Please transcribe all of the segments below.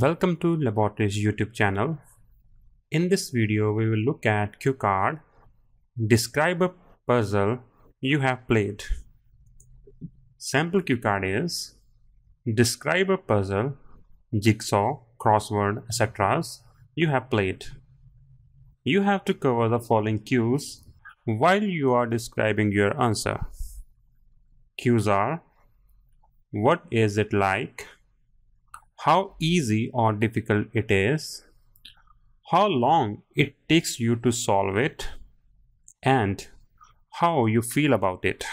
Welcome to Labotrees YouTube channel. In this video, we will look at cue card. Describe a puzzle you have played. Sample cue card is Describe a puzzle, jigsaw, crossword, etc. you have played. You have to cover the following cues while you are describing your answer. Cues are What is it like? How easy or difficult it is? How long it takes you to solve it? And how you feel about it.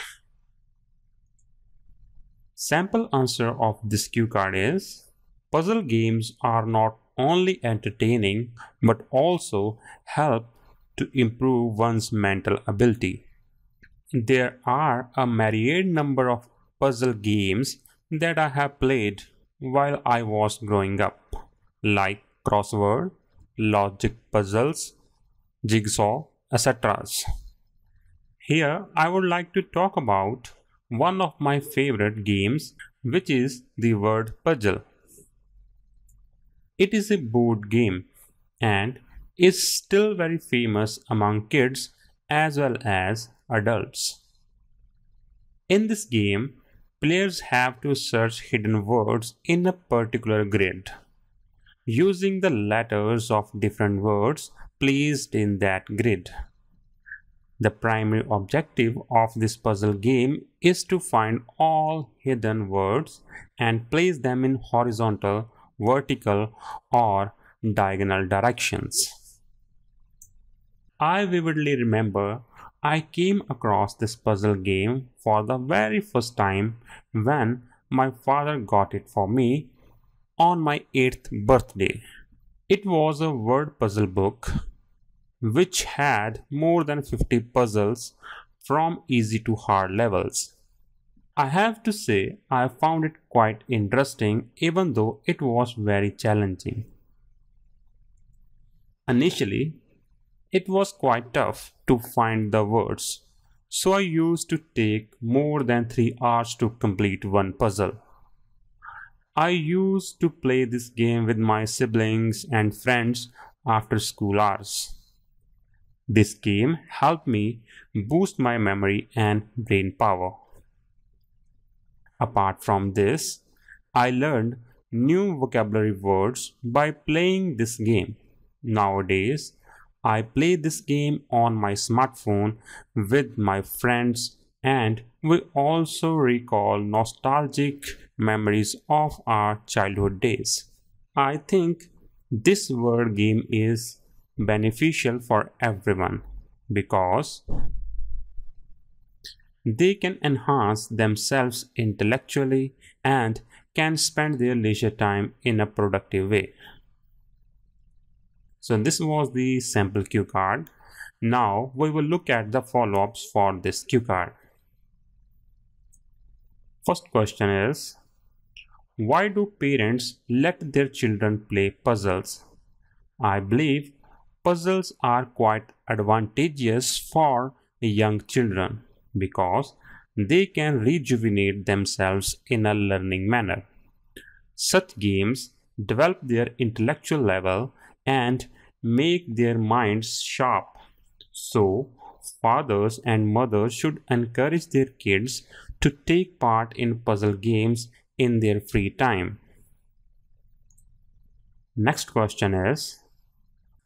Sample answer of this cue card is Puzzle games are not only entertaining but also help to improve one's mental ability. There are a myriad number of puzzle games that I have played while I was growing up, like crossword, logic puzzles, jigsaw, etc. Here I would like to talk about one of my favorite games which is the word puzzle. It is a board game and is still very famous among kids as well as adults. In this game, players have to search hidden words in a particular grid using the letters of different words placed in that grid. The primary objective of this puzzle game is to find all hidden words and place them in horizontal, vertical or diagonal directions. I vividly remember I came across this puzzle game for the very first time when my father got it for me on my 8th birthday. It was a word puzzle book which had more than 50 puzzles from easy to hard levels. I have to say I found it quite interesting even though it was very challenging. Initially, it was quite tough to find the words, so I used to take more than 3 hours to complete one puzzle. I used to play this game with my siblings and friends after school hours. This game helped me boost my memory and brain power. Apart from this, I learned new vocabulary words by playing this game. Nowadays, I play this game on my smartphone with my friends and we also recall nostalgic memories of our childhood days. I think this word game is beneficial for everyone because they can enhance themselves intellectually and can spend their leisure time in a productive way. So this was the sample cue card. Now we will look at the follow-ups for this cue card. First question is, why do parents let their children play puzzles? I believe puzzles are quite advantageous for young children because they can rejuvenate themselves in a learning manner. Such games develop their intellectual level and make their minds sharp. So, fathers and mothers should encourage their kids to take part in puzzle games in their free time. Next question is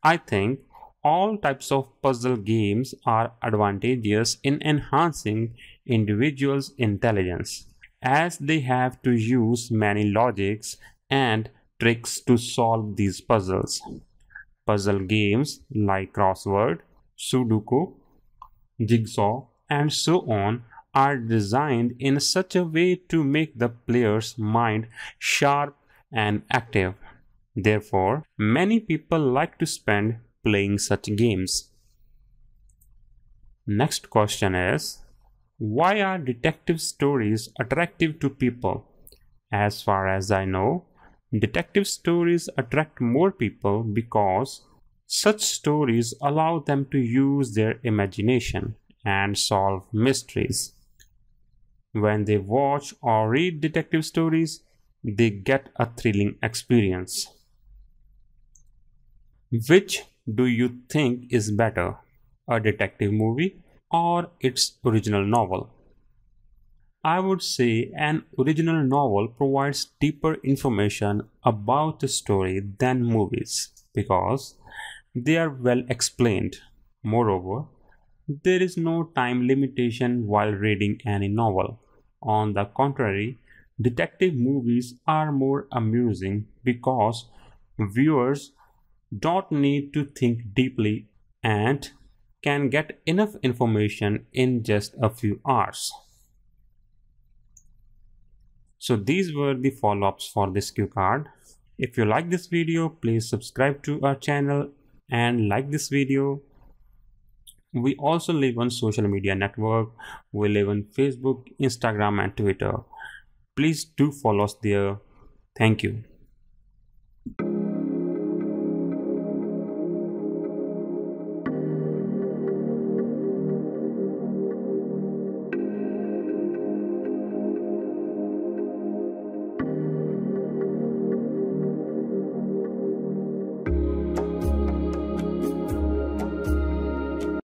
I think all types of puzzle games are advantageous in enhancing individuals' intelligence as they have to use many logics and tricks to solve these puzzles. Puzzle games like crossword, sudoku, jigsaw, and so on are designed in such a way to make the player's mind sharp and active. Therefore, many people like to spend playing such games. Next question is Why are detective stories attractive to people? As far as I know, Detective stories attract more people because such stories allow them to use their imagination and solve mysteries. When they watch or read detective stories, they get a thrilling experience. Which do you think is better, a detective movie or its original novel? I would say an original novel provides deeper information about the story than movies because they are well explained. Moreover, there is no time limitation while reading any novel. On the contrary, detective movies are more amusing because viewers don't need to think deeply and can get enough information in just a few hours. So these were the follow-ups for this cue card. If you like this video, please subscribe to our channel and like this video. We also live on social media network. We live on Facebook, Instagram and Twitter. Please do follow us there. Thank you.